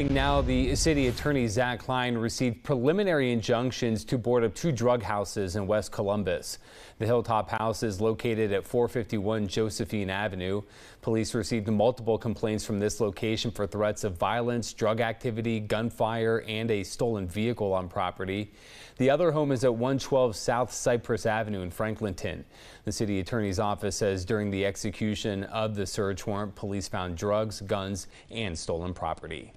Now, the city attorney Zach Klein received preliminary injunctions to board up two drug houses in West Columbus. The Hilltop House is located at 451 Josephine Avenue. Police received multiple complaints from this location for threats of violence, drug activity, gunfire, and a stolen vehicle on property. The other home is at 112 South Cypress Avenue in Franklinton. The city attorney's office says during the execution of the search warrant, police found drugs, guns, and stolen property.